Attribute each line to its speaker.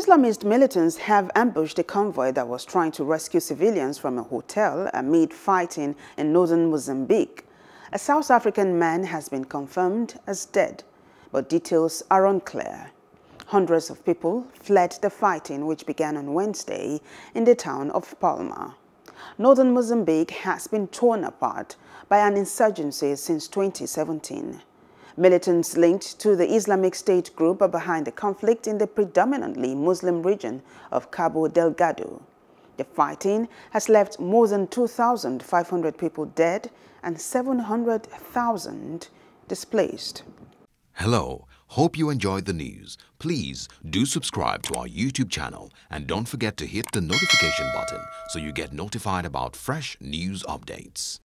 Speaker 1: Islamist militants have ambushed a convoy that was trying to rescue civilians from a hotel amid fighting in northern Mozambique. A South African man has been confirmed as dead, but details are unclear. Hundreds of people fled the fighting which began on Wednesday in the town of Palma. Northern Mozambique has been torn apart by an insurgency since 2017. Militants linked to the Islamic State group are behind the conflict in the predominantly Muslim region of Cabo Delgado. The fighting has left more than 2,500 people dead and 700,000 displaced.
Speaker 2: Hello, hope you enjoyed the news. Please do subscribe to our YouTube channel and don't forget to hit the notification button so you get notified about fresh news updates.